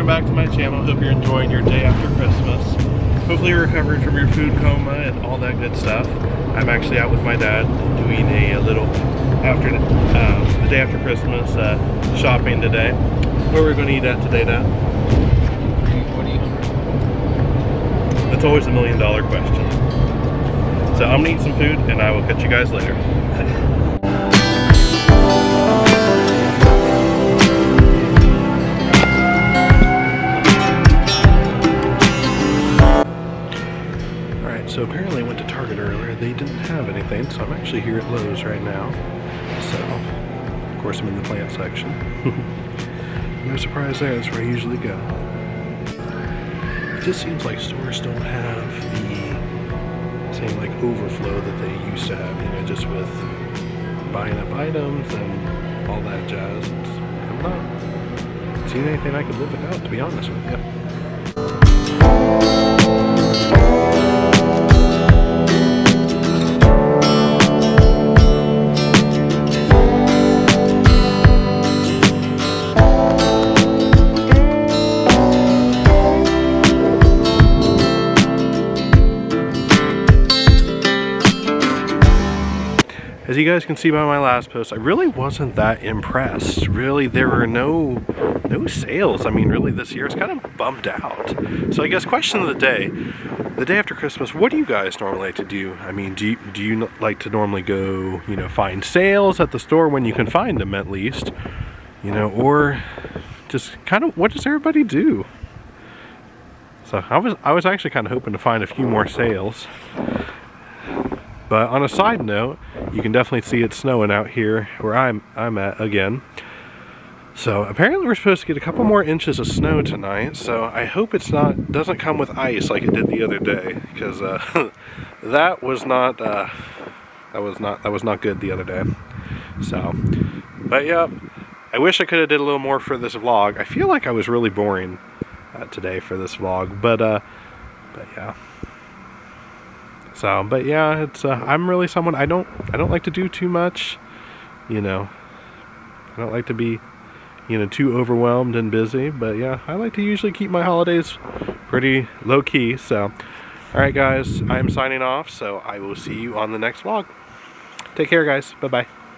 welcome back to my channel. Hope you're enjoying your day after Christmas. Hopefully you're recovering from your food coma and all that good stuff. I'm actually out with my dad doing a, a little after um, the day after Christmas uh, shopping today. Where we're going to eat at today, Dad? That's always a million dollar question. So I'm going to eat some food and I will catch you guys later. so apparently I went to Target earlier. They didn't have anything, so I'm actually here at Lowe's right now. So, of course I'm in the plant section. no surprise there, that's where I usually go. It just seems like stores don't have the same like overflow that they used to have, you know, just with buying up items and all that jazz. I'm not seeing anything I could live without, to be honest with you. As you guys can see by my last post, I really wasn't that impressed. Really, there were no no sales. I mean, really, this year it's kind of bummed out. So I guess question of the day, the day after Christmas, what do you guys normally like to do? I mean, do you, do you like to normally go, you know, find sales at the store when you can find them at least, you know, or just kind of what does everybody do? So I was I was actually kind of hoping to find a few more sales. But on a side note, you can definitely see it's snowing out here where I'm I'm at again. So apparently we're supposed to get a couple more inches of snow tonight. So I hope it's not doesn't come with ice like it did the other day because uh, that was not uh, that was not that was not good the other day. So, but yeah, I wish I could have did a little more for this vlog. I feel like I was really boring uh, today for this vlog, but uh, but yeah. So, but yeah, it's uh, I'm really someone I don't I don't like to do too much, you know. I don't like to be, you know, too overwhelmed and busy. But yeah, I like to usually keep my holidays pretty low key. So, all right, guys, I'm signing off. So I will see you on the next vlog. Take care, guys. Bye bye.